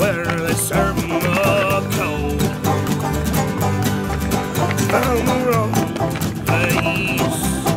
where they serve them up cold. Down the face.